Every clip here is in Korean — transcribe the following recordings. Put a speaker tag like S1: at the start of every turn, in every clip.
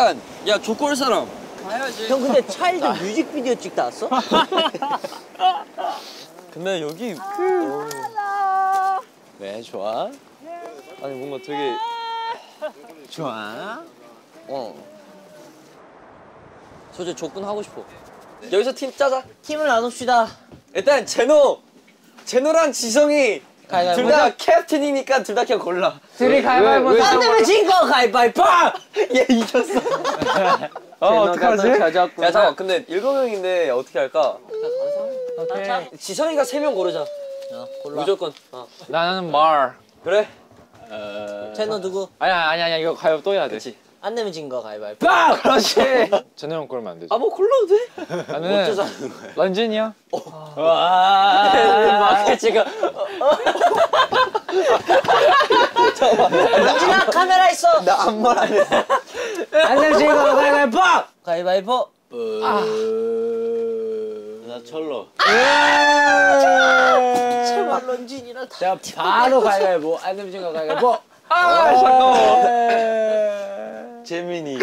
S1: 일단 야 족골 사람.
S2: 형 근데 차일드 뮤직비디오 찍다 왔어?
S1: 근데 여기 네 좋아. 아니 뭔가 되게 좋아. 어. 소재 족군 하고 싶어. 여기서 팀 짜자.
S2: 팀을 나눕시다.
S1: 일단 제노 제노랑 지성이 둘 다 캡틴이니까 둘 다 그냥 골라.
S2: 둘이 가위바위보 안 되면 진거 가위바위보
S1: 얘 이겼어.
S2: 어 어떡하지?
S1: 야 잠깐 근데 일곱 명인데 어떻게 할까?
S2: 오케이.
S1: 지성이가 세 명 고르자.
S2: 골라.
S1: 무조건. 어.
S3: 나는 말.
S1: 그래?
S2: 채너 누구?
S3: 아니야 아니야 아니야. 이거 가요. 또 해야 돼.
S1: 그렇지
S2: 안 내면 진 거 가위바위보.
S1: 그렇지.
S3: 전형 걸면 안 되지.
S1: 아뭐 골라도 돼?
S3: 나는
S1: 어쩌자는 거야.
S3: 런쥔이야.
S1: 막 지금.
S2: 런쥔아 카메라 있어.
S1: 나 아무 말안 했어.
S2: 안 내면 진거 가위바위보. 가위바위보.
S1: 나 철로
S2: 제발 런쥔이랑
S4: 다자 바로 가위바위보. 안 되면 진거 가위바위보
S3: 아 잠깐만.
S1: 재민이.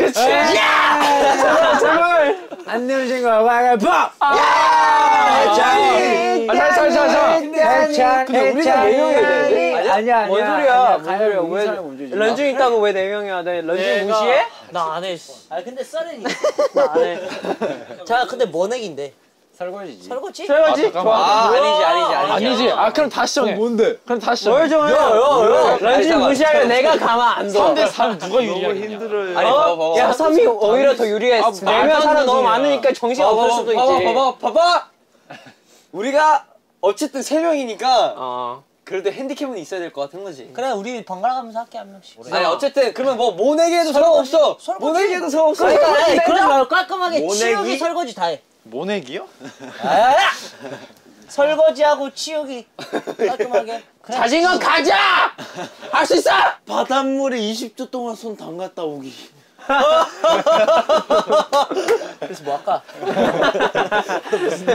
S4: 안 되면 진거 가위바위보
S3: 아 잠깐만
S4: 해찬
S1: 근데 우리가 네 명이어야 돼.
S4: 아니야 아니야.
S1: 뭔 소리야? 뭔 소리야?
S4: 왜.
S1: 런쥔 있다고 왜 네 명이야 나 런쥔 무시해?
S2: 나 안 해. 아 근데 썰렌이. 나안 해. 자 근데 뭐 내기인데
S4: 설거지지
S2: 설거지?
S1: 설거지?
S3: 잠깐만.
S1: 좋아 아니지 아니지 아니지
S3: 아니지. 아 그럼 다시 정해.
S4: 뭔데?
S3: 그럼 다시 정해.
S1: 야야야
S2: 런쥔 무시하면 내가 가만 안 둬.
S3: 3대 3 누가 유리하냐?
S1: 아니 봐봐 봐봐
S2: 야, 3이 오히려 더 유리해.
S3: 아,
S2: 네명 사람 너무 많으니까 정신 없을 수도 있지.
S1: 봐봐 봐봐 봐봐 우리가 어쨌든 세 명이니까
S2: 어.
S1: 그래도 핸디캡은 있어야 될 것 같은 거지
S2: 그래, 우리 번갈아 가면서 할게, 한 명씩.
S1: 아니 어쨌든 그러면 뭐 모내기에도 상관없어
S2: 설거지.
S1: 모내기에도 상관없어
S2: 그러니까, 에이, 그러지 말고 깔끔하게
S1: 모내기?
S2: 치우기, 설거지 다 해.
S3: 모내기요?
S2: 아! 설거지하고 치우기. 깔끔하게. 그래.
S1: 자신감 가자 할 수 있어
S5: 바닷물에 20초 동안 손 담갔다 오기.
S2: 그래서 뭐 할까?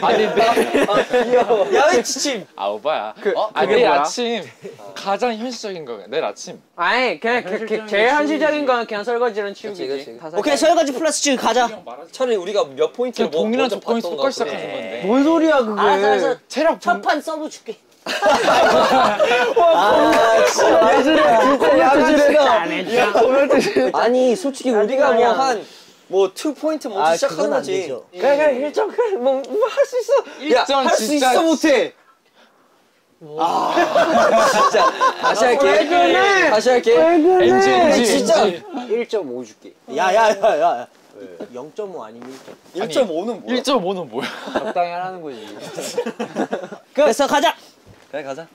S3: 아니 내
S1: 야외 지침
S3: 아 오빠야.
S1: 그,
S3: 아
S1: 그게
S3: 내일
S1: 뭐야?
S3: 아침 가장 현실적인 거 내일 아침.
S6: 아니 그냥 그, 그, 제일 현실적인 건 그냥 설거지랑 치우기지.
S1: 그치, 그치.
S6: 다
S2: 오케이, 설거지 플러스 치우기 가자.
S1: 차라리 우리가 몇 포인트를
S3: 그냥 동일한 조건이
S1: 봤던가
S3: 속걸 시작하는. 건데.
S6: 뭔 소리야 그게?
S2: 알았어, 알았어.
S3: 체력
S2: 첫판 서브 줄게.
S1: 아 진짜. 예술이야
S2: 아니, 솔직히
S1: 우리가 뭐 한 뭐 two point 먼저
S2: 아,
S1: 시작하는 거지. 그래 그래 일점 그래 뭐할 수 있어.
S3: 일점
S1: 야할 수
S3: 진짜
S1: 있어 못해. 아 진짜. 다시 할게. 다시 할게.
S3: 엔지 엔지.
S1: 진짜.
S3: 엔지.
S4: 1.5 줄게.
S2: 야, 야, 야, 야. 0.5 아니면 1점.
S1: 1.5는 뭐야?
S3: 1.5는 뭐야?
S4: 적당히 하라는 거지.
S2: 됐어, 가자.
S1: 그래 가자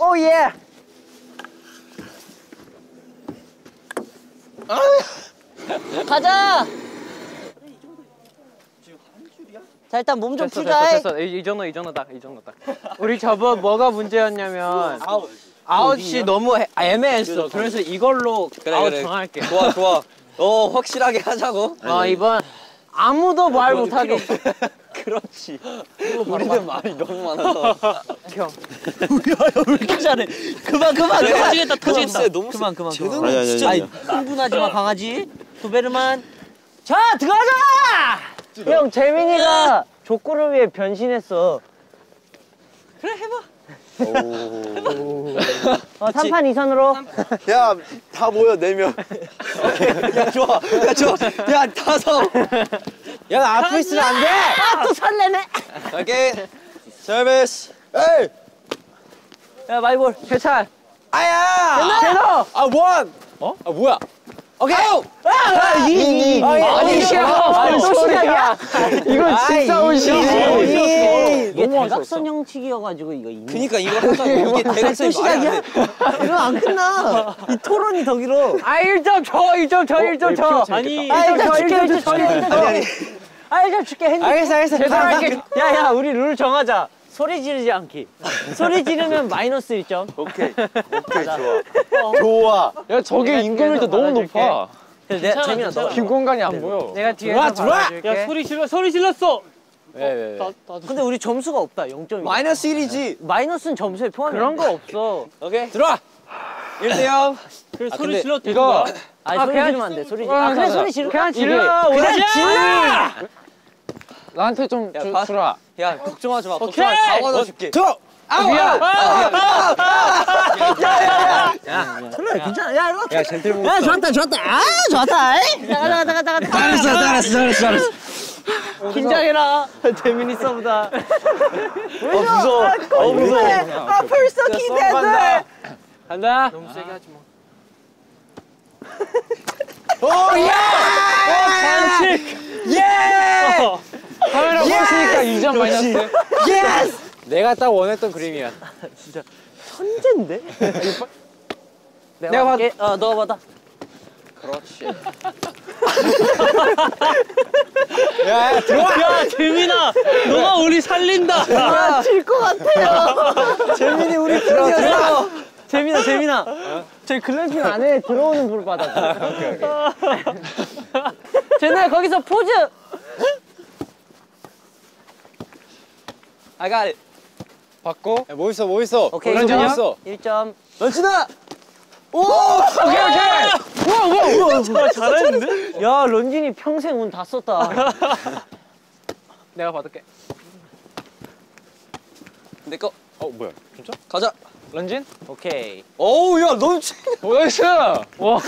S2: 오, yeah. 가자. 자 일단 몸 좀
S6: 됐어
S2: 풀자.
S6: 됐어 됐어 이, 이 정도 이 정도다 이 정도다. 우리 저번 뭐가 문제였냐면 아웃 아웃이 너무 애- 애매했어. 그래서 이걸로
S1: 그래,
S6: 아웃
S1: 그래.
S6: 정할게.
S1: 좋아 좋아 어 확실하게 하자고
S6: 어 이번 아무도 말 못하게.
S1: 그렇지 우리들 말이 너무 많아서
S6: 형.
S2: 왜 이렇게 잘해? 그만 그만 그만.
S6: 터지겠다 터지겠다.
S1: 너무
S2: 그만 그만
S1: 제대로
S2: 그만.
S1: 진짜
S2: 아니 흥분하지 마 강아지. 도베르만. 자 들어가자. 형 재민이가 족구를 위해 변신했어. 그래 해봐. 어 3판 이선으로.
S5: 야, 다 모여, 4명.
S1: 야 좋아 야 좋아 야 다섯
S2: 야 앞에 있으면 안 돼. 아 또 설레네.
S1: 갈게 서비스
S5: 에이!
S2: 야 마이볼.
S6: 해찬.
S1: 아야
S2: 제노.
S1: 아 원! 어? 아 뭐야 오케이
S2: 아, 이, 이.
S1: 아니,
S2: 또 시작이야.
S6: 이건 진짜 온실이지.
S2: 이게 대각선형 치기여가지고 이거 이미.
S1: 그니까 이거 하다 이게 말이
S2: 시작이야? 이거 안 끝나. 이 토론이 더 길어.
S6: 아 1점 저 1점 저 1점 저. 아니
S2: 아,
S6: 1점
S2: 일단
S6: 저
S2: 줄게,
S6: 1점
S2: 일단
S6: 저
S2: 줄게,
S6: 1점.
S2: 아 일단 줄게 핸디.
S6: 알겠어 알겠어.
S2: 제대로
S6: 가,
S2: 할게. 야야 우리 룰 정하자. 소리 지르지 않기. 소리 지르면 마이너스 1점.
S5: 오케이 오케이 좋아 좋아
S3: 야 저게
S6: 내가
S3: 임금일도 너무. 높아.
S2: 내가 재민아 너.
S3: 빈 공간이 안 보여.
S6: 내가 뒤에서 받아줄게.
S2: 야 소리 질러 소리 질렀어.
S4: 왜왜 왜?
S2: 근데 우리 점수가 없다 0점이.
S1: 마이너스 1이지
S2: 마이너스는 점수에 포함이
S6: 그런 거 없어.
S1: 오케이 들어와 1대0
S2: 그래
S1: 아, 근데
S2: 질러
S3: 이거
S2: 아니
S6: 아,
S2: 소리
S6: 그냥
S2: 지르면 안 돼. 소리 지르.
S3: 아,
S2: 아 그래
S3: 가자.
S2: 소리 지르.
S6: 그냥 질러.
S2: 그래
S6: 원래
S2: 질러.
S3: 나한테 좀 주,
S1: 봐.
S3: 주라.
S1: 야 걱정하지 마 걱정 마다 받아줄게
S5: 들어
S3: 미안.
S2: 그래 괜찮아. 야 이거. 야 젠틀맨. 야 좋았다 좋았다. 아 좋았다. 나가 나가 나가 나가. 잘했어 잘했어 잘했어 잘했어. 긴장해라. 재민이 서브다.
S1: 어 무서워 어 무서워
S2: 아 벌써 기대돼.
S6: 간다. 너무 세게 하지 마.
S2: 반칙.
S1: 예
S3: 카메라 보시니까 2점 마이너스.
S1: Yes
S4: 내가 딱 원했던 그림이야.
S2: 천재인데? 내가 받게. 어 너가 받아.
S4: 그렇지.
S2: 야 재민아, 너가 우리 살린다. 질것 같아요. 재민이 우리 들어 재민아 재민아. 저희 글램핑 안에 들어오는 불 받아. 재민아 거기서 포즈.
S1: I got it
S3: 받고.
S4: 야, 뭐 있어 뭐 있어?
S2: 오케이
S4: 런쥔
S2: 1점.
S4: 있어.
S2: 1점.
S1: 런쥔아
S3: 오케이 오케이.
S2: 잘했는데? 야 런쥔이 평생 운 다 썼다.
S6: 내가 받을게.
S1: 내 거
S4: 어 뭐야? 진짜?
S1: 가자
S3: 런쥔?
S2: 오케이.
S1: 어우 야 런쥔
S3: 오 nice. 와.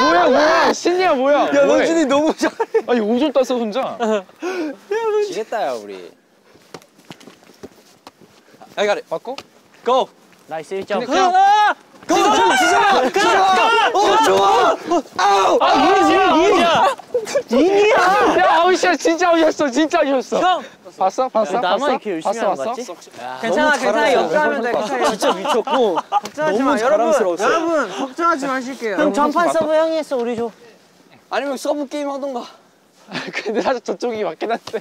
S3: 뭐야 뭐야 신이야 뭐야.
S1: 야 런쥔이 너무 잘해
S3: 아니 5점 땄어 혼자.
S4: 지겠다 야 우리.
S1: I got it
S3: 받고.
S2: Go nice 1점.
S3: 근데 그냥-
S1: go! 지성아! 지성아! 어 좋아! 아우!
S2: 이야. 이야.
S3: 야 아웃이야 진짜 아웃이었어 진짜 아웃이었어.
S2: 형.
S3: 봤어 봤어
S2: 나만
S3: 봤어?
S2: 이렇게 열심히
S3: 봤어
S2: 하는 거
S3: 봤어?
S2: 같지?
S6: 괜찮아 괜찮아 역전하면 돼. 괜찮아.
S1: 진짜 미쳤고
S6: 걱정하지
S1: 너무
S6: 마. 여러분. 여러분 걱정하지 마실게요.
S2: 형 전판 서브 형이 했어 우리 줘.
S1: 아니면 서브 게임 하던가
S3: 근데 사실 저쪽이 맞긴 한데.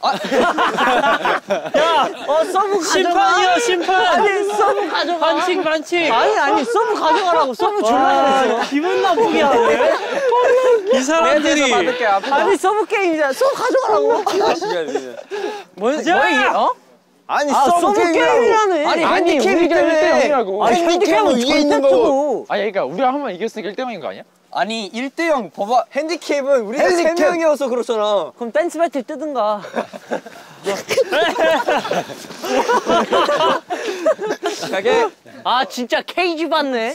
S2: 어 서브 심판이야 심판. 아니 서브 가져가. 반칙 반칙. 아니 아니 서브 가져가라고 서브 줄라 그랬어. 기분 나쁘게 하네. 이 사람들이.
S6: 받을게.
S2: 아니 서브 게임이잖아. 서브 가져가라고.
S6: 뭐지? 뭐야? 어?
S5: 아니
S2: 아 서브 게임이라네.
S1: 아니,
S3: 아니
S1: 핸디캡
S3: 우리가
S1: 때문에.
S3: 1대0이라고.
S2: 아니
S5: 핸디캡은 위에 있는 거고.
S2: 투도.
S3: 아니 그러니까 우리가 한 번 이겼으니까 1대0인 거 아니야?
S1: 아니 1대0 봐봐 핸디캡은 우리가
S5: 핸디캡.
S1: 3명이어서 그렇잖아
S2: 그럼 댄스 배틀 뜨든가.
S1: 가게
S2: 아 진짜 케이지 받네.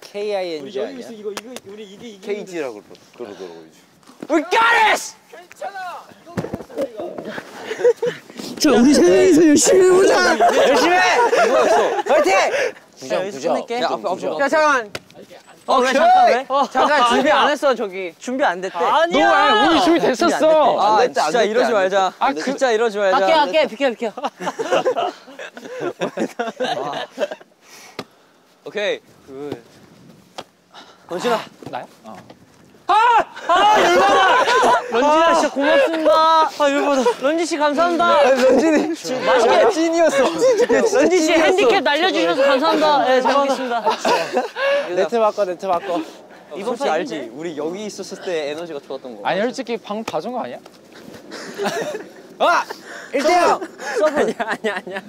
S4: K I N G 아니야?
S5: 케이지라고 그러더라고요
S1: We got it!
S2: 자 우리 세 명이서 열심히 해보자.
S1: 열심히 해! 파이팅!
S4: 부정 부정.
S1: 야 앞에 앞에
S6: 야 잠깐.
S2: 어 왜 잠깐 왜?
S6: 잠깐 준비 안 했어 저기.
S2: 준비 안 됐대.
S3: 너 아니, 우리 준비 됐었어.
S1: 아
S5: 안 됐대, 안
S1: 진짜
S5: 됐대,
S1: 이러지
S5: 안
S1: 말자
S3: 아, 그-
S1: 진짜 이러지 말자
S2: 갈게 갈게 비켜 비켜.
S1: 오케이 원진아
S3: 나야? 어.
S2: 런진아 진짜 고맙습니다. 아 열받아. 런진 씨 감사합니다.
S1: 런진이 맛있게 찐이었어
S2: 런진 씨 핸디캡 날려주셔서 감사합니다. 예, 잘 먹겠습니다.
S4: 네트 바꿔 네트 바꿔.
S1: 이번 주 알지? 우리 여기 있었을 때 에너지가 좋았던 거
S3: 아니 솔직히 방 봐준 거 아니야?
S1: 아! 1대0!
S2: 서브. 아니야
S6: 아니야.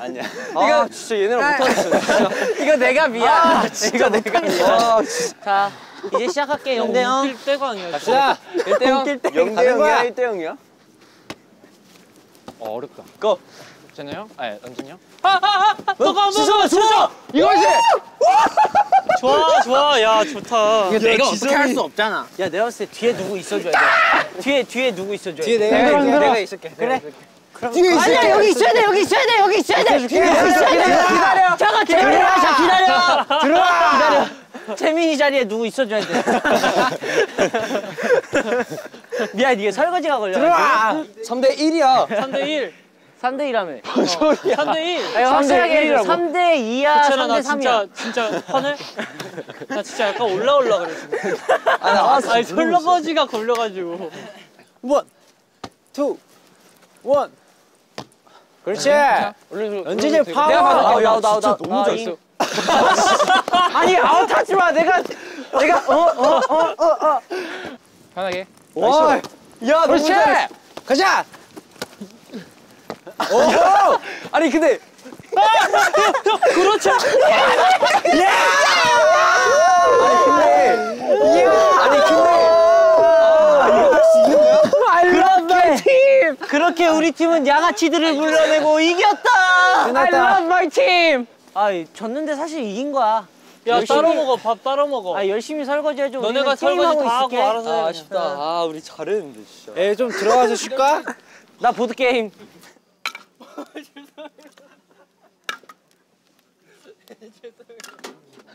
S1: 아니야 아 진짜 얘네랑 못하겠어 진짜
S6: 이거 내가 미안. 이거 내가 미안.
S1: 아 진짜
S2: 자 이제 시작할게 0대 0. 때가 아니야.
S1: 갑시다 1대0
S5: 0대0이야 1대 0이야?
S3: 어 어렵다.
S1: Go!
S3: 진우 형? 아니 런쥔이 형?
S2: 너가 한번
S1: 지성아 좋아!
S3: 이거지!
S2: 좋아 좋아 야 좋다.
S6: 이거 내가 어떻게 할 수 없잖아.
S2: 야 내가 봤을 때 뒤에 누구 있어줘야 돼. 뒤에 뒤에 누구 있어줘야 돼.
S4: 뒤에 내가.
S3: 힘들어.
S4: 내가 있을게.
S2: 그래.
S5: 뒤에 있을게
S2: 아니야 여기 있어야 돼 여기 있어야 돼 여기 있어야 돼 여기 있어야 돼 기다려 잠깐 자 기다려 들어와 기다려 재민이 자리에 누구 있어줘야 돼 미안 이게 설거지가 걸려 들어와
S1: 3대 1이야
S2: 3대 1 3대 1라며.
S6: 3대 1.
S2: 아니, 확실하게 해줘. 3대 2야,
S6: 괜찮아
S2: 3대
S6: 나
S2: 3이야.
S6: 진짜 진짜 화내? 나 진짜 약간 올라올라 그래 지금.
S1: 아,
S6: 아니 설렁거지가 걸려가지고.
S4: 원. 그렇지. 연진이 파워.
S6: 내가 받을게.
S2: 아, 야, 나, 나,
S6: 너무
S2: 나,
S6: 잘했어.
S2: 아니, 아웃하지 마. 내가, 내가, 어, 어.
S3: 편하게.
S4: 와. 야, 너무
S3: 그렇지.
S4: 잘했어. 가자.
S1: 아니 근데
S6: 그렇죠.
S1: 아니 근데
S2: 그렇게, 그렇게 우리 팀은 양아치들을 불러내고 이겼다.
S4: 끝났다.
S2: I love my team. 아, 졌는데 사실 이긴 거야.
S6: 야
S2: 열심히-
S6: 따로 먹어 밥 따로 먹어.
S2: 아, 열심히 설거지 해줘.
S6: 너네가 설거지 다 하고. 알아서 해.
S1: 아 아쉽다. 아 우리 잘했는데 진짜.
S4: 에, 좀 들어가서 쉴까?
S2: 나 보드 게임.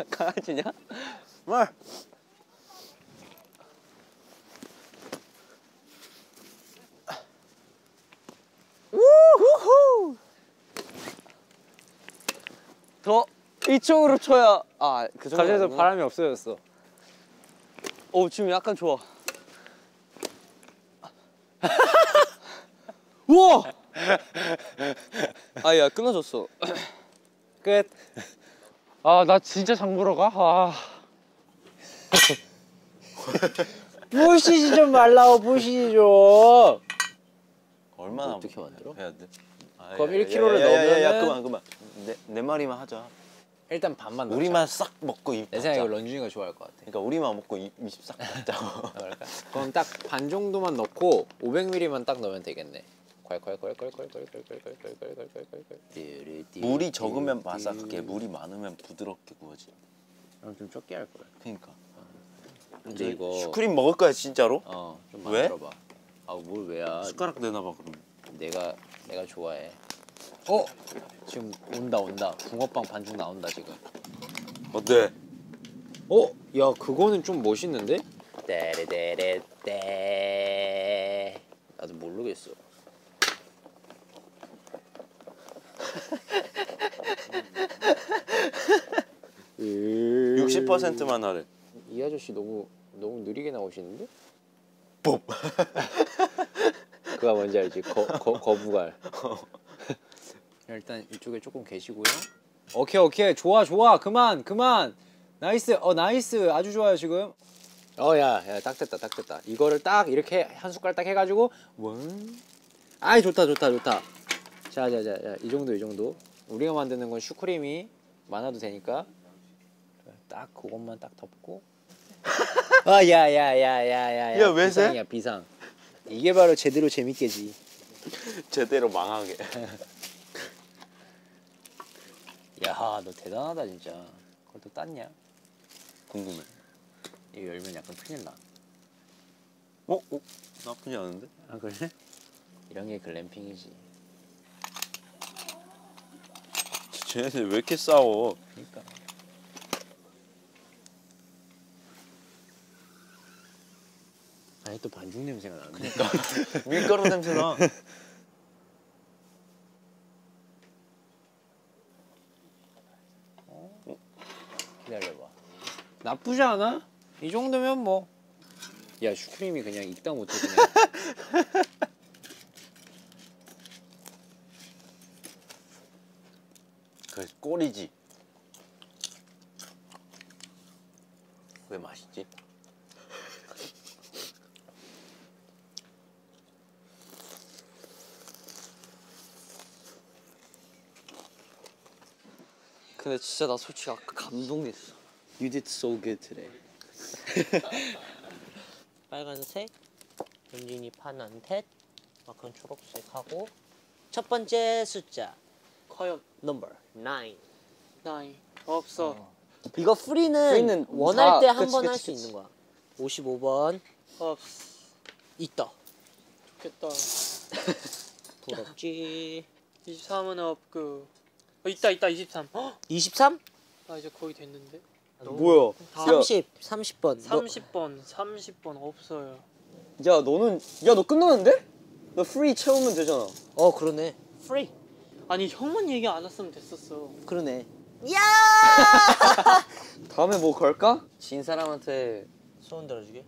S1: 강아지냐?
S4: 뭘?
S1: 더 이쪽으로 쳐야 아그 정도.
S4: 갑자기
S1: 아니구나.
S4: 바람이 없어졌어.
S1: 어 지금 약간 좋아. 우와. 아야 끊어졌어.
S4: 끝.
S3: 아 나 진짜 장 보러 가. 아.
S4: 부시지 좀 말라고 부시지 좀.
S5: 얼마나
S4: 어떻게 만들어?
S5: 해야 돼? 아,
S4: 그럼
S5: 야,
S4: 1kg를
S5: 야, 야,
S4: 넣으면 야,
S5: 그만 그만. 내, 내 말이만 하자.
S4: 일단 반만 넣자.
S5: 우리만 싹 먹고
S4: 입내 생각에 이거 런쥔이가 좋아할 것 같아.
S5: 그러니까 우리만 먹고 입, 입싹 먹자 아,
S4: 그럼 딱 반 정도만 넣고 500ml만 딱 넣으면 되겠네.
S5: 물이 적으면 바삭하게 물이 많으면 부드럽게 구워지
S4: 난좀 적게 할 거야
S5: 그니까.
S4: 근데 이거
S5: 슈크림 먹을 거야 진짜로?
S4: 어좀 만들어봐. 아뭘 왜야.
S5: 숟가락 내놔봐 그럼
S4: 내가 내가 좋아해. 어 지금 온다 온다. 붕어빵 반죽 나온다 지금.
S5: 어때?
S4: 어? 야 그거는 좀 멋있는데? 떼레떼레떼 나도 모르겠어
S5: 60%만 하래.
S4: 이 아저씨 너무 너무 느리게 나오시는데?
S5: ปุ๊
S4: 그가 뭔지 알지? 거, 거, 거부갈. 일단 이쪽에 조금 계시고요. 오케이 오케이. 좋아 좋아. 그만 그만. 나이스. 어 나이스. 아주 좋아요 지금. 어야야딱 됐다 딱 됐다. 이거를 딱 이렇게 한 숟갈 딱 해가지고 원. 아이 좋다 좋다 좋다. 자자자자 이 정도 이 정도. 우리가 만드는 건 슈크림이 많아도 되니까. 딱 그것만 딱 덮고. 아 야 야 야 야야야.
S5: 야, 왜 세?
S4: 비상이야 비상 이게 바로 제대로 재밌게지
S5: 제대로 망하게.
S4: 야 너 대단하다 진짜 그걸 또 땄냐
S5: 궁금해.
S4: 이거 열면 약간 큰일 나
S5: 어? 어? 나쁘지 않은데?
S4: 아 그래? 이런 게 글램핑이지
S5: 쟤네들 왜 이렇게 싸워?
S4: 그러니까 아니 또 반죽 냄새가 나네 그러니까
S5: 밀가루 냄새 나.
S4: 기다려봐 나쁘지 않아? 이 정도면 뭐 야 슈크림이 그냥 익다 못해 그냥
S5: 그 꼴이지. 왜 맛있지?
S1: 근데 진짜 나 솔직히 아까 감동했어. You did so good today.
S2: 빨간색, 연진이 파란색, 마크는 초록색 하고 첫 번째 숫자
S6: 과연
S2: 넘버 9.
S6: 나이 없어.
S2: 이거 프리는,
S1: 프리는
S2: 원할
S1: 다-
S2: 때한 번 할 수. 있는 거야. 55번
S6: 없어.
S2: 있다.
S6: 좋겠다.
S2: 부럽지.
S6: 23은 없고. 어, 있다 있다 23. 헉!
S2: 23?
S6: 나 이제 거의 됐는데.
S1: 뭐야?
S2: 30, 30번.
S6: 30번 30번 없어요.
S1: 야 너는 야 너 끝나는데? 너 free 채우면 되잖아.
S2: 어 그러네. free.
S6: 아니 형만 얘기 안 했으면 됐었어.
S2: 그러네.
S1: 다음에 뭐 걸까? 진 사람한테
S2: 소원 들어주게.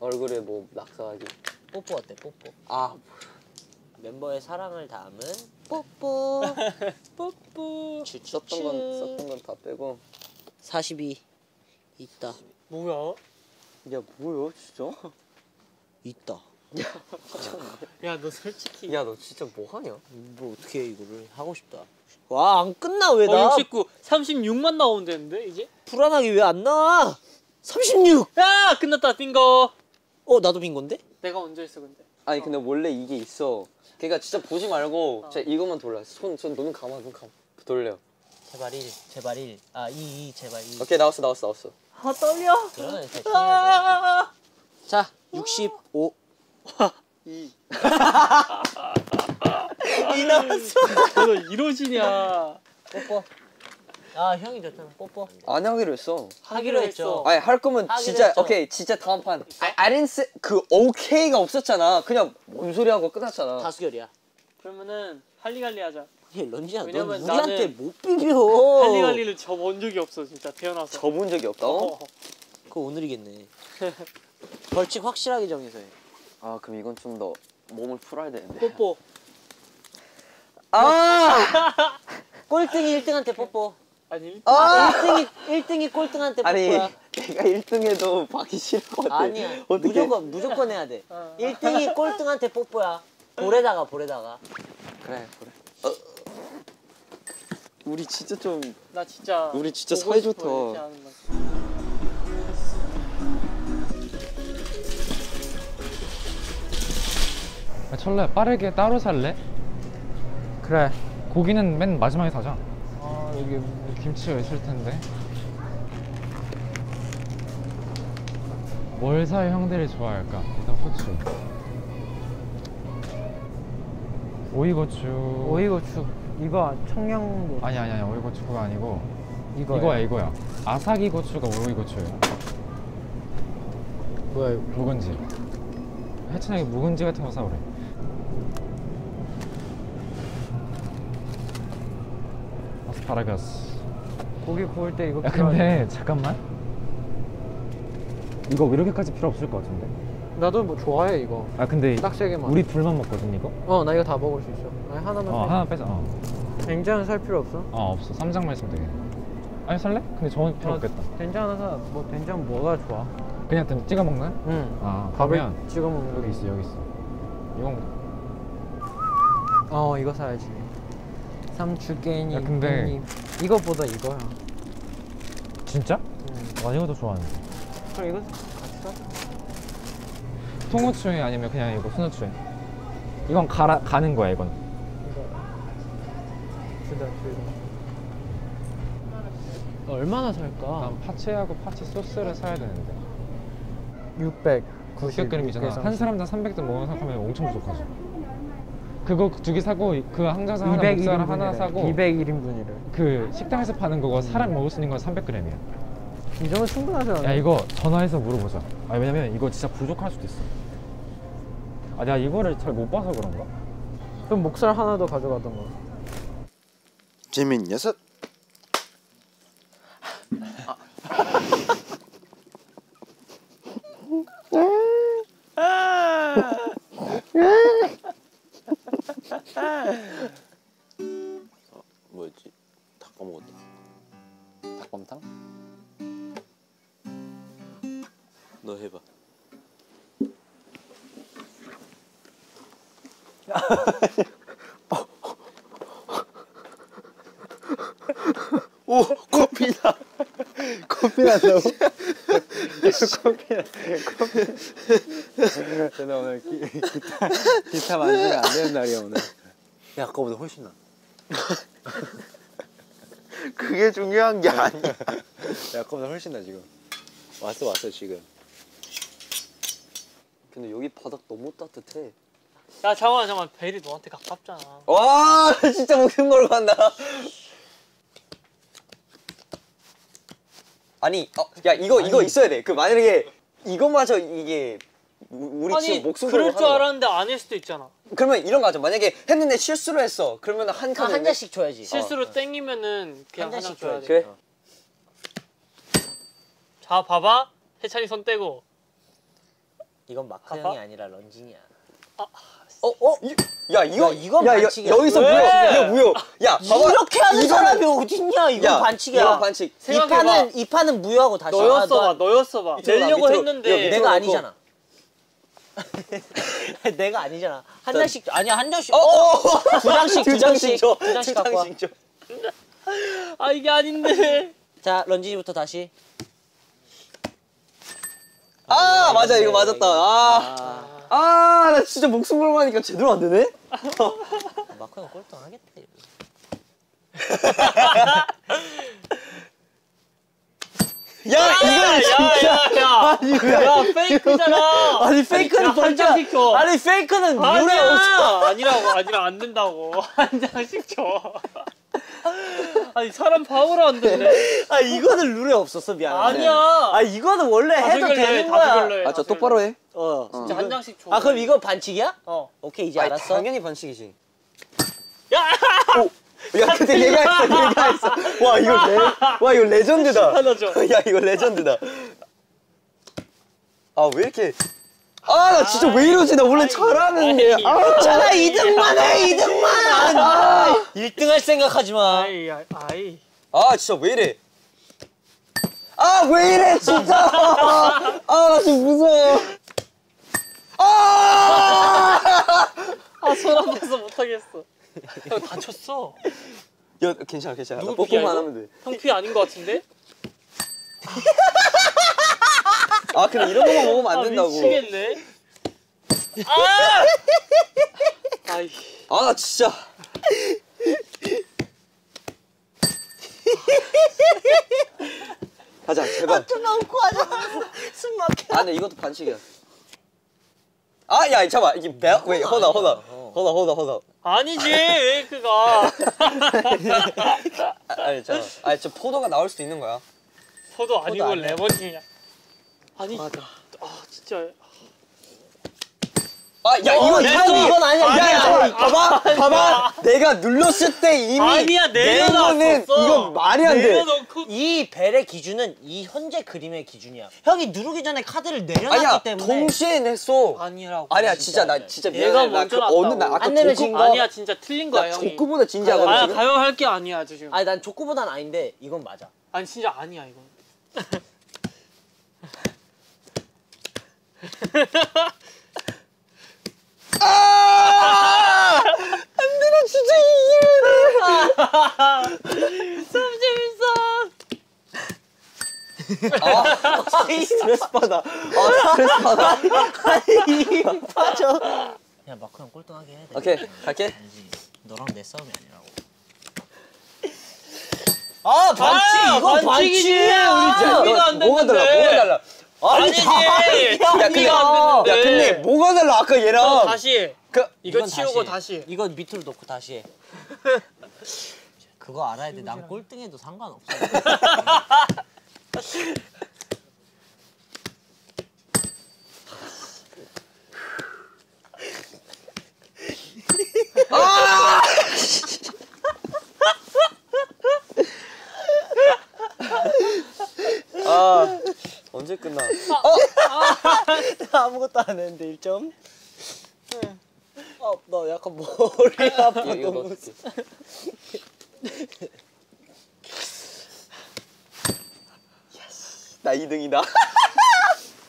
S1: 얼굴에 뭐 낙서하기.
S2: 뽀뽀 어때? 뽀뽀.
S1: 아
S2: 멤버의 사랑을 담은 뽀뽀.
S6: 뽀뽀.
S1: 썼던 건 썼던 건 다 빼고.
S2: 42 있다.
S6: 뭐야?
S1: 야 뭐야 진짜?
S2: 있다.
S6: 야 너 솔직히.
S1: 야 너 진짜 뭐 하냐?
S2: 뭐 어떻게 해 이거를 하고 싶다. 와 안 끝나
S6: 왜어
S2: 나?
S6: 69, 36만 나오는데 이제?
S2: 불안하게 왜 안 나와? 36.
S6: 야 끝났다 빙고.
S2: 어 나도 빈 건데?
S6: 내가 언제 했어 근데?
S1: 아니 근데 원래 이게 있어. 그러니까 진짜 보지 말고 진짜 이것만 돌려. 손손눈 감아 눈 감아. 돌려.
S2: 제발 1. 제발 1. 아 2, 2 제발 2.
S1: 오케이 나왔어 나왔어 나왔어.
S6: 아 떨려.
S2: 그러면 돼. 자 65.
S6: 너 이러지냐?
S2: 뽀뽀. 아 형이 줬잖아. 뽀뽀.
S1: 안 하기로 했어.
S2: 하기로 했죠.
S1: 아니 할 거면 진짜
S2: 했죠.
S1: 오케이 진짜 다음 판. Didn't say 그 오케이가 없었잖아. 그냥 뭔 소리 하고 끝났잖아.
S2: 다수결이야.
S6: 그러면은 할리갈리 하자.
S2: 얘 런지야 너
S6: 왜냐면
S2: 우리한테 못 비벼.
S6: 할리갈리를 져본 적이 없어 진짜 태어나서.
S1: 접은 적이 없다고?
S6: 어.
S2: 그거 오늘이겠네. 벌칙 확실하게 정해서 해.
S1: 아 그럼 이건 좀 더 몸을 풀어야 되는데.
S6: 뽀뽀.
S1: 아!
S2: 꼴등이 1등한테 뽀뽀.
S6: 아니
S1: 아!
S2: 1등이 1등이 꼴등한테
S1: 아니. 내가 1등해도 받기 같아.
S2: 아니야.
S1: 어떻게?
S2: 무조건 무조건 해야 돼.
S6: 어.
S2: 1등이 꼴등한테 뽀뽀야. 볼에다가 볼에다가.
S1: 그래 그래. 어. 우리 진짜 좀
S6: 나 진짜.
S1: 우리 진짜 사이 좋다.
S6: 이렇게 하는 거.
S3: 야, 철래 빠르게 따로 살래?
S6: 그래.
S3: 고기는 맨 마지막에 사자. 아 여기 김치가 있을 텐데. 뭘 사야 형들이 좋아할까? 일단 후추. 오이고추.
S6: 오이고추. 이거 청양고.
S3: 아니 아니 아니 오이고추가 아니고
S6: 이거야.
S3: 이거야 이거야. 아사기 고추가 오이고추예요.
S6: 뭐야 이거?
S3: 묵은지. 해찬이 묵은지 같은 거 사오래. 아스파라거스.
S6: 고기 구울 때 이거
S3: 야 근데 잠깐만. 이거 이렇게까지 필요 없을 것 같은데.
S6: 나도 뭐 좋아해 이거.
S3: 아 근데
S6: 딱 세 개만.
S3: 우리 둘만 먹거든 이거.
S6: 어 나 이거 다 먹을 수 있어. 아니 하나만.
S3: 어
S6: 살-
S3: 하나 빼자. 어.
S6: 된장 살 필요 없어?
S3: 어 없어. 쌈장만 있으면 되겠네. 아니 살래? 근데 저건 필요
S6: 어,
S3: 없겠다.
S6: 된장 하나 사. 뭐 된장 뭐가 좋아?
S3: 그냥 좀 찍어 먹는?
S6: 응.
S3: 아
S6: 밥을 찍어 먹는
S3: 여기 있어 여기 있어. 이건
S6: 어 이거 사야지. 삼축깨니.
S3: 야, 근데-
S6: 깻잎. 이것보다 이거야.
S3: 진짜?
S6: 응.
S3: 난 이것도 좋아하는데.
S6: 그럼 이거 같이 사.
S3: 통후추에 아니면 그냥 이거 순후추에. 이건 갈아, 가는 거야 이건.
S6: 이거. 둘다 둘 다. 얼마나 살까?
S3: 난 파채하고 파채 소스를 사야 되는데.
S6: 600.
S3: 900g이잖아. 한 사람당 300점 먹는 생각하면 엄청 부족하지. 그거 두 개 사고 그 한가사 하나 목살 하나 사고
S6: 201인분이래.
S3: 그 식당에서 파는 거가 사람 먹을 수 있는 건 300g이야.
S6: 이 정도 충분하지 않아?
S3: 야 이거 전화해서 물어보자. 아 왜냐면 이거 진짜 부족할 수도 있어. 아 내가 이거를 잘 못 봐서 그런가?
S6: 그럼 목살 하나 더 가져가던가.
S5: 재민 여섯 커피 난다고?
S1: 저는 오늘 기, 기타 기타 만지면 안 되는 날이야 오늘.
S2: 야 아까보다 훨씬 나.
S5: 그게 중요한 게 아니야
S1: 야, 아까보다 훨씬 나 지금. 왔어 왔어 지금. 근데 여기 바닥 너무 따뜻해.
S6: 야 잠깐만 잠깐만 벨이 너한테 가깝잖아.
S1: 와 진짜 목숨 걸고 간다. 아니, 어, 야 이거 이거 있어야 돼. 그 만약에 이거마저 이게 우- 우리
S7: 아니
S1: 지금 목숨
S7: 그럴
S1: 걸고
S7: 줄
S1: 하는 거야.
S7: 알았는데 아닐 수도 있잖아.
S1: 그러면 이런 거 하자. 만약에 했는데 실수로 했어. 그러면 한 칸.
S2: 한 잔씩 줘야지.
S7: 실수로 땡기면은 그냥
S2: 한 잔씩
S7: 줘야. 돼.
S1: 그래?
S7: 자 봐봐. 해찬이 손 떼고.
S2: 이건. 형이 아니라 런쥔이야.
S1: 어, 어? 이, 야, 이거
S2: 야, 이건
S1: 야,
S2: 반칙이야.
S1: 여기서
S7: 왜?
S1: 무효. 이거 무효. 야, 봐봐.
S2: 이렇게 하는
S1: 이거는-
S2: 사람이 어딨냐? 이건
S1: 야,
S2: 반칙이야.
S1: 이건 반칙.
S2: 이. 판은 이 판은 무효하고 다시.
S7: 너였어
S2: 아,
S7: 봐. 너였어 봐. 내려고
S1: 밑으로.
S7: 했는데
S2: 내가. 아니잖아. 내가 아니잖아. 한
S1: 자,
S2: 잔씩 아니야 한 잔씩.
S1: 어,
S2: 어,
S1: 어,
S2: 두 장씩 두 장씩
S1: 줘.
S2: 두 장씩 갖고 와.
S1: 줘.
S7: 아 이게 아닌데.
S2: 자 런쥔이부터 다시.
S1: 아, 맞아. 이거 맞았다. 아. 아, 나 진짜 목숨 걸고 하니까 제대로 안 되네?
S2: 마크 형 꼴등 하겠다. 이거.
S1: 야, 이거 진짜.
S7: 야야야. 야 페이크잖아.
S2: 아니 페이크는
S7: 야, 한 장씩 줘.
S2: 아니 페이크는 룰에 없어.
S7: 아니야. 아니라고 아니라 안 된다고. 한 장씩 줘. 아니 사람 파워를 안 듣네.
S2: 아 이거는 룰에 없었어 미안해.
S7: 아니야.
S2: 아 이거는 원래 해도
S7: 다수결로 해.
S2: 되는 거야.
S7: 다수결로 해.
S1: 아, 저
S7: 다수결로.
S1: 똑바로 해.
S2: 어.
S7: 진짜 한 장씩 줘.
S2: 아 그럼 이거 반칙이야?
S7: 어.
S2: 오케이 이제
S1: 아니,
S2: 알았어.
S1: 당연히 반칙이지.
S7: 야.
S1: 야, 근데 얘가 했어, 얘가 했어. 와, 이거 레, 와, 이거 레전드다.
S7: 하나 줘.
S1: 야, 이거 레전드다. 아, 왜 이렇게. 아, 나 진짜 왜 이러지? 나 원래 잘하는데.
S7: 아,
S2: 괜찮아 2등만 해 2등만. 아, 1등 할 생각하지 마.
S7: 아이 아이. 아이.
S1: 아, 진짜 왜 이래? 아, 왜 이래, 진짜! 아, 나 지금 무서워. 아!
S7: 아 손 아파서 못하겠어. 형 다쳤어.
S1: 야, 괜찮아, 괜찮아. 나
S7: 누구
S1: 뽀뽀만? 하면 돼.
S7: 형 피 아닌 것 같은데?
S1: 아, 근데 이런 거만 먹으면 안
S7: 아,
S1: 된다고.
S7: 미치겠네. 아! 아이.
S1: 아, 나 진짜. 가자, 제발.
S2: 좀만 웃고 하자. 숨 막혀.
S1: 아, 근데 이것도 반칙이야. 아, 야, 잠깐만. 이게 배, 왜, 허다, 허다. 허다, 허다, 허다.
S7: 아니지 웨이크가
S1: 아, 아니, 잠깐만. 아니, 저 포도가 나올 수도 있는 거야.
S7: 포도 아니고. 레몬이야. 아니 아 진짜
S1: 아, 야, 이거,
S7: 됐어.
S1: 이거,
S2: 이건 아니야.
S1: 야, 야. 봐봐, 봐봐. 내가 눌렀을 때 이미.
S7: 아니야, 내려놨었어.
S1: 내거는 이건 말이 안 돼.
S7: 내려놓고
S2: 이 벨의 기준은 이 현재 그림의 기준이야. 형이 누르기 전에 카드를 내려놨기
S1: 아니야,
S2: 때문에
S1: 동시에 냈어.
S7: 아니라고.
S1: 아니야, 진짜, 나 진짜. 나
S7: 먼저
S1: 그 어느 날. 아까
S2: 진 거.
S7: 아니야 진짜 틀린 거야
S1: 나
S7: 형이.
S1: 족구보다 진지하거든.
S7: 아
S1: 지금?
S7: 가요 할 게 아니야 지금.
S2: 아니 난 족구보단 아닌데 이건 맞아.
S7: 아니 진짜 아니야 이건.
S1: 아! 안 돼, 나 진짜 이기면
S7: 너무 재밌어.
S1: 스트레스 받아. 아, 스트레스 받아.
S2: 빠져. 야 마크 형 꼴등하게 해야 돼.
S1: 오케이, 갈게.
S2: 아니지. 너랑 내 싸움이 아니라고. 아 반칙
S7: 아,
S2: 이거
S7: 반칙이지.
S2: 반칙이야.
S7: 우리 안
S1: 뭐가 달라. 뭐가 달라.
S7: 아니지.
S1: 야, 근데. 야, 근데 뭐가 달라, 아까 얘랑.
S7: 어, 다시
S1: 그,
S7: 이거
S2: 이건
S7: 치우고
S2: 다시. 이거 밑으로 놓고 다시 해. 그거 알아야 돼. 난 꼴등해도 상관없어.
S1: 아, 언제 끝나?
S2: 아무것도 안 했는데 1점. 어, 나 약간 머리 아파. 너무.
S1: 나 2등이다.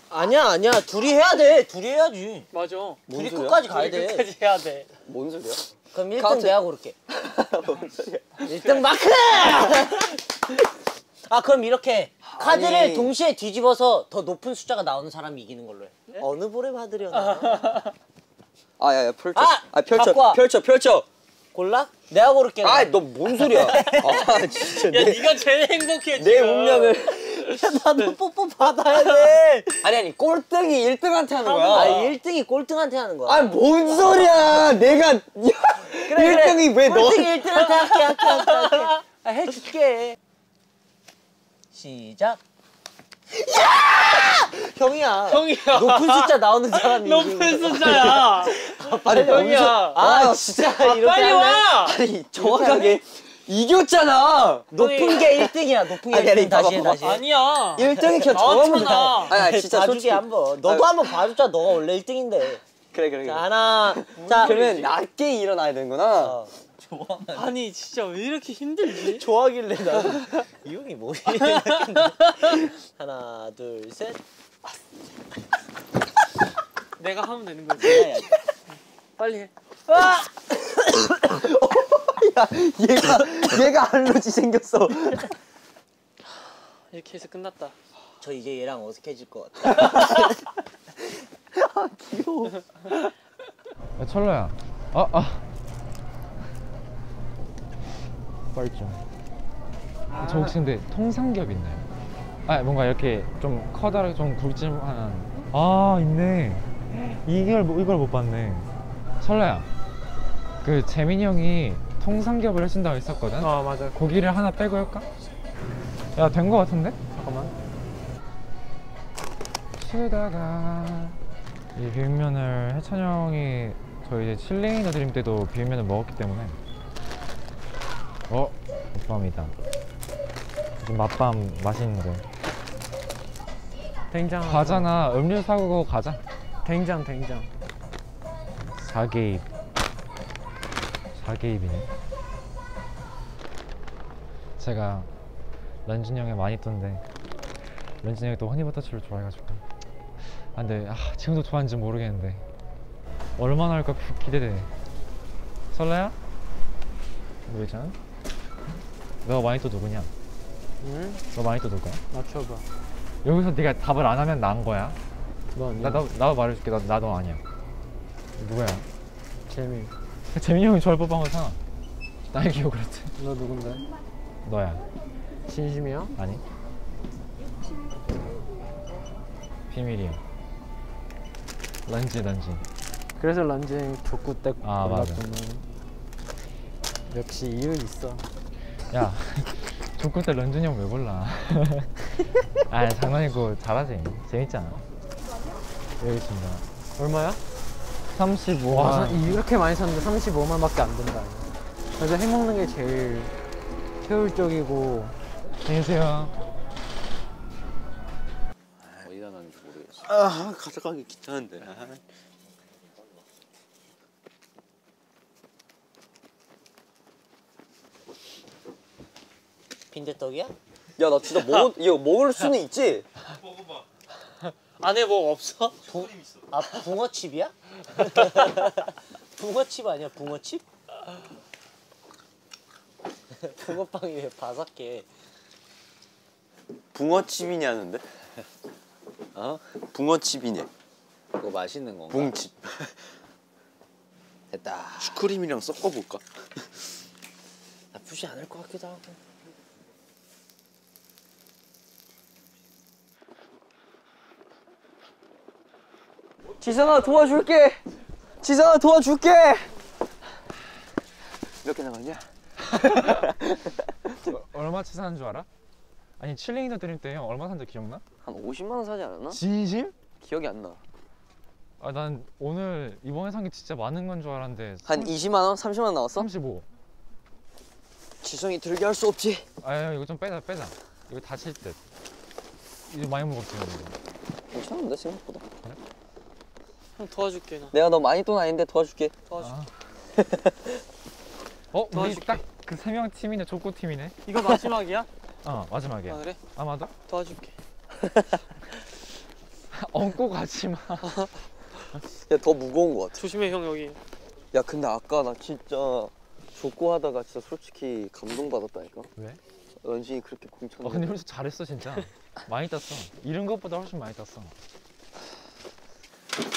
S2: 아니야, 아니야. 둘이 해야 돼. 둘이 해야지.
S7: 맞아.
S2: 둘이
S1: 소리야?
S2: 끝까지 가야 돼.
S7: 끝까지 해야 돼.
S1: 뭔 소리야?
S2: 그럼 1등
S1: 카운트.
S2: 내가 고를게.
S1: 뭔 소리야?
S2: 1등 마크! 아, 그럼 이렇게 카드를
S1: 아니.
S2: 동시에 뒤집어서 더 높은 숫자가 나오는 사람이 이기는 걸로 해. 어느 볼에 받으려나?
S1: 아, 야, 야, 펼쳐.
S2: 아!
S1: 아, 펼쳐.
S2: 와.
S1: 펼쳐, 펼쳐.
S2: 골라? 내가 고를게.
S1: 아,
S2: 그럼.
S1: 너뭔 소리야? 아, 진짜.
S7: 야
S1: 내,
S7: 네가 제일 행복해 지금.
S1: 내 운명을.
S2: 나도 뽀뽀 받아야 돼.
S1: 아니, 아니, 꼴등이 1등한테 하는
S2: 아,
S1: 거야.
S2: 1등이 꼴등한테 하는 거야.
S1: 아, 뭔 소리야. 내가. 야,
S2: 그래,
S1: 1등이 왜 너.
S2: 꼴등이 1등한테 할게, 할게, 할게, 할게. 아, 해줄게. 시작. 형이야.
S7: 형이야.
S2: 높은 숫자 나오는 사람이.
S7: 높은 숫자야.
S2: 아니,
S7: 형이야.
S2: 아, 진짜 이렇게
S7: 빨리
S2: 하면-
S7: 와.
S1: 아니 정확하게 이겼잖아.
S2: 높은 게 1등이야. 높은 게
S1: 아니, 아니,
S2: 1등. 다시 해, 다시 해.
S7: 아니야.
S1: 1등이 그냥 돼.
S7: 나왔잖아.
S1: 아니, 아니 진짜 솔직히
S2: 한번. 너도 한번 봐주자. 너가 원래 1등인데.
S1: 그래 그래.
S2: 자,
S1: 그래.
S2: 하나. 자,
S1: 그러면 낮게 일어나야 되는구나.
S2: 어.
S7: 아니 진짜 왜 이렇게 힘들지?
S2: 좋아하길래 나는 이 형이 뭐지? 하나, 둘, 셋.
S7: 내가 하면 되는 거지. 빨리 해.
S1: 얘가 얘가 알러지 생겼어.
S7: 이렇게 해서 끝났다.
S2: 저 이제 얘랑 어색해질 것 같아.
S3: 야, 철러야. 아, 아. 빨리 좀. 저 혹시 근데 통삼겹 있나요? 아, 뭔가 이렇게 좀 커다랗게 좀 굵직한. 아, 있네. 이걸, 못- 이걸 못 봤네. 철러야. 그 재민이 형이 통삼겹을 해준다고 했었거든?
S6: 아 맞아.
S3: 고기를 하나 빼고 할까? 야, 된 거 같은데?
S6: 잠깐만.
S3: 치다가 이 비빔면을 해찬 형이 저희 이제 칠레이너 드림 때도 비빔면을 먹었기 때문에 어? 맛밤이다 지금 맛밤 맛있는데
S6: 된장.
S3: 과자나 음료 사고 가자
S6: 된장 된장.
S3: 4개입 4개입이네 제가 런쥔 형의 마니또인데 런쥔 형이 또 허니버터칩을 좋아해가지고 아 근데 아, 지금도 좋아하는지 모르겠는데 얼마나 할까 구- 기대돼 설레야? 너 있잖아? 너 마니또 누구냐?
S6: 응?
S3: 너 마니또 누구야?
S6: 맞춰봐.
S3: 여기서 네가 답을 안 하면 난 거야
S6: 너 아니야?
S3: 나, 나, 나도 말해줄게 나, 나도 아니야 누구야?
S6: 재미.
S3: 재민이 형이 저를 뽑은 거잖아 날 기억 그랬지
S6: 너 누군데?
S3: 너야
S6: 진심이야?
S3: 아니 비밀이야 런지 런지
S6: 그래서 런쥔 족구 때
S3: 아, 맞아.
S6: 골랐구나. 역시 이유 있어.
S3: 야 족구 때 런쥔이 형 왜 골라 아 장난이고 잘하지 재밌잖아 여기 있습니다
S6: 얼마야?
S3: 35만
S6: 와, 이렇게 많이 샀는데 35만 밖에 안 된다. 그래서 해 먹는 게 제일 효율적이고
S3: 안녕히 계세요
S4: 어디다 놨는지 모르겠어.
S5: 아 가져가기 귀찮은데.
S2: 빈대떡이야?
S1: 야 나 진짜 먹 이거 먹을 수는 있지.
S7: 안에 뭐 없어?
S2: 아, 붕어칩이야? 붕어칩 아니야, 붕어칩? 붕어빵이 왜 바삭해?
S5: 붕어칩이냐는데?
S4: 어?
S5: 붕어칩이냐?
S4: 그거 맛있는 건가?
S5: 붕칩.
S4: 됐다.
S5: 슈크림이랑 섞어볼까?
S2: 나쁘지 않을 것 같기도 하고.
S1: 지성아 도와줄게. 지성아 도와줄게. 몇 개 남았냐?
S3: 얼마치 사는 줄 알아? 아니 칠링이더 드림 때형 얼마 산지 기억나?
S1: 한 50만 원 사지 않았나?
S3: 진심?
S1: 기억이 안 나.
S3: 아 난 오늘 이번에 산 게 진짜 많은 건 줄 알았는데
S1: 한 20만 원, 30만 원 나왔어?
S3: 35
S1: 지성이 들게 할 수 없지.
S3: 아 이거 좀 빼자 빼자 이거 다칠 듯 이거 많이 이거
S1: 괜찮은데 생각보다.
S7: 형 도와줄게 나.
S1: 내가 너 많이 돈 아닌데 도와줄게.
S7: 도와줄게.
S3: 어? 우리
S7: 도와줄게.
S3: 딱그 세 명 팀이네 족구 팀이네
S7: 이거 마지막이야?
S3: 어 마지막이야
S7: 아 그래?
S3: 아마도?
S7: 도와줄게.
S3: 얹고 가지 마
S1: 야더 무거운 거 같아.
S7: 조심해 형 여기.
S1: 야 근데 아까 나 진짜 족구 하다가 진짜 솔직히 감동받았다니까.
S3: 왜?
S1: 런쥔이 그렇게 공쳤는데.
S3: 어 근데 훨씬 잘했어 진짜 많이 땄어 이런 것보다 훨씬 많이 땄어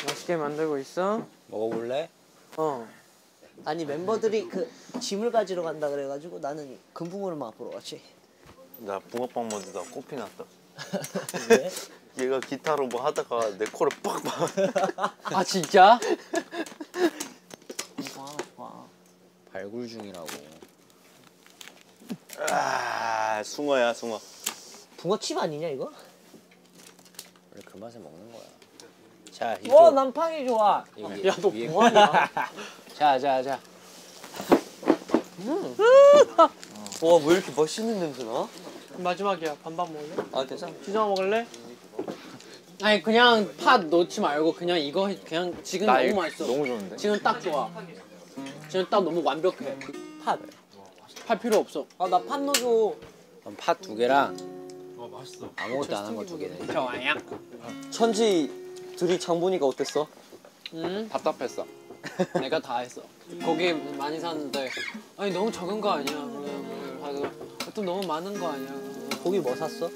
S6: 맛있게 만들고 있어?
S4: 먹어볼래?
S6: 어.
S2: 아니, 멤버들이 그 짐을 가지러 간다 그래가지고 나는 금붕어를만 보러 갔지.
S5: 나 붕어빵 먹다가 코피 났다.
S2: 왜?
S5: 얘가 기타로 뭐 하다가 내 코를 빡빡.
S6: 아 진짜?
S4: 발굴 중이라고.
S5: 아 숭어야 숭어.
S2: 붕어칩 아니냐, 이거?
S6: 맛에 먹는 거야. 자 이쪽.
S4: 와, 난 팡이 좋아.
S6: 야, 너 뭐하냐? 자, 자, 자.
S1: 와, 왜 이렇게 맛있는 냄새 나?
S7: 마지막이야. 반반 먹을래?
S1: 아, 괜찮아.
S7: 지정아 먹을래?
S4: 아니, 그냥 팥 넣지 말고 그냥 이거 해- 그냥 지금 너무 맛있어.
S3: 너무 좋은데?
S4: 지금 딱 좋아. 지금 딱 너무 완벽해. 팥. 팥 필요 없어. 아, 나 팥 넣어줘.
S6: 그럼 팥 두 개랑 아무것도 안 한 거 두 개네.
S4: 좋아요.
S1: 천지 둘이 장 보니까 어땠어?
S4: 응?
S3: 답답했어.
S4: 내가 다 했어. 고기 많이 샀는데 아니 너무 적은 거 아니야? 하고 또 너무 많은 거 아니야?
S1: 고기 뭐 샀어?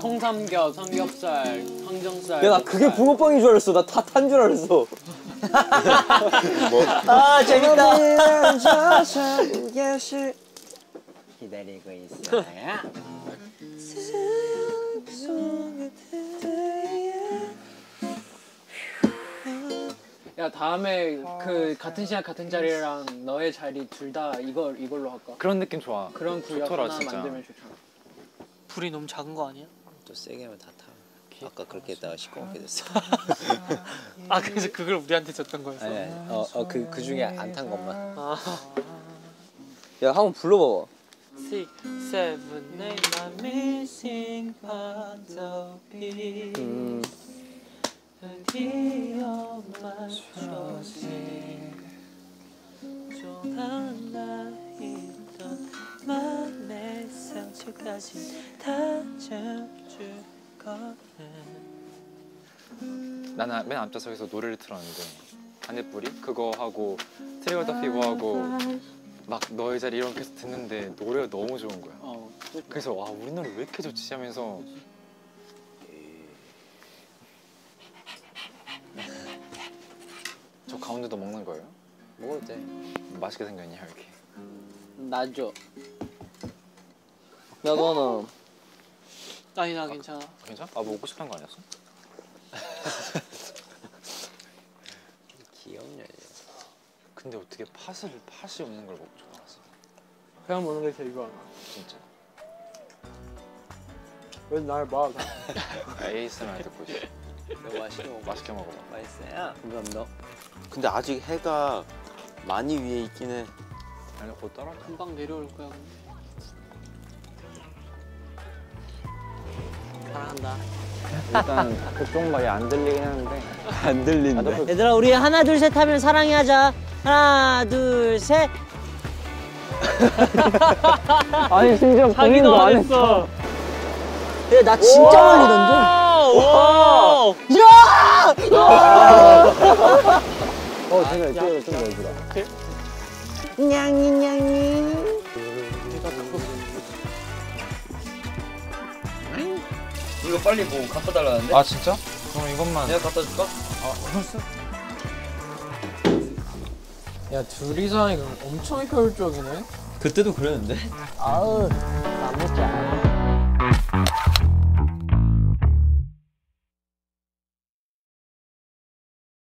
S4: 통삼겹, 삼겹살, 항정살.
S1: 야, 나 그게 붕어빵인 줄 알았어. 나 다 탄 줄 알았어. 아, 재밌다.
S6: 기다리고 있어요.
S4: 야 다음에 그 같은 시간 같은 자리랑 너의 자리 둘 다 이걸 이걸로 할까?
S3: 그런 느낌 좋아.
S4: 그런 구역
S3: 좋더라,
S4: 하나
S3: 진짜.
S4: 만들면 좋잖아.
S7: 불이 너무 작은 거 아니야?
S6: 또 세게 하면 다 타. 아까 그렇게 했다가 시꺼멓게 됐어.
S7: 아 그래서 그걸 우리한테 줬던 거였어?
S6: 아니, 아니. 어, 어, 그, 그 중에 안 탄 것만.
S1: 야, 한번 불러봐봐.
S7: Six, seven, eight, I'm missing part of it.
S1: 음,
S7: 있던 상처까지 다
S3: 나는 맨 앞좌석에서 노래를 틀었는데 하늘뿌리 그거 하고 Trigger the Fever 하고 막 너의 자리 이런 거 계속 듣는데 노래가 너무 좋은 거야.
S4: 어.
S3: 그래서 와 우리 노래 왜 이렇게 좋지 하면서 가운데도 먹는 거예요?
S6: 먹어도 돼.
S3: 맛있게 생겼냐 이렇게
S4: 나줘.
S1: 나도 하나.
S7: 아니 나 괜찮아
S3: 괜찮아? 아 먹고 싶단 거 아니었어?
S6: 귀엽냐, 얘.
S3: 근데 어떻게 팥을 팥이 없는 걸 먹고 좋아하지?
S4: 그냥 먹는 게 제일 좋아.
S3: 진짜
S4: 왜 날 봐?
S3: ASMR 듣고 있어
S6: 너 맛있게 먹어.
S3: 맛있게 먹어봐
S6: 맛있어요. 감사합니다.
S8: 근데 아직 해가 많이 위에 있긴 해.
S3: 아니 곧 떨어져
S7: 금방 내려올 거야
S4: 사랑한다.
S3: 일단 그쪽 말이 안 들리긴 하는데
S1: 안 들린다.
S4: 얘들아 우리 하나 둘 셋 하면 사랑해 하자. 하나 둘 셋.
S1: 아니, 심지어
S7: 자기도 안 했어
S4: 근데 나 진짜 멀리 던져.
S7: 와!
S1: 어, 제가 이쪽으로 좀 넣어주라.
S4: 냥이 냥이.
S1: 이거 빨리 뭐 갖다 달라는데?
S3: 아 진짜? 그럼 이것만
S1: 내가 갖다 줄까?
S7: 야 둘이서 하니까 엄청 효율적이네
S1: 그때도 그랬는데?
S4: 아우